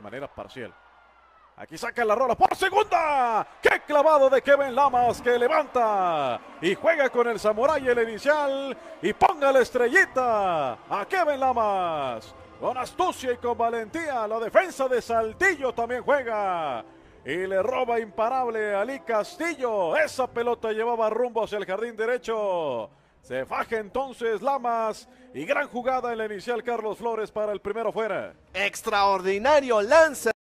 manera parcial. Aquí saca la rola por segunda. ¡Qué clavado de Kevin Lamas que levanta! Y juega con el Samurai el inicial. Y ponga la estrellita a Kevin Lamas. Con astucia y con valentía. La defensa de Saltillo también juega. Y le roba imparable a Ali Castillo. Esa pelota llevaba rumbo hacia el jardín derecho. Se faja entonces Lamas. Y gran jugada en la inicial Carlos Flores para el primero fuera. Extraordinario lance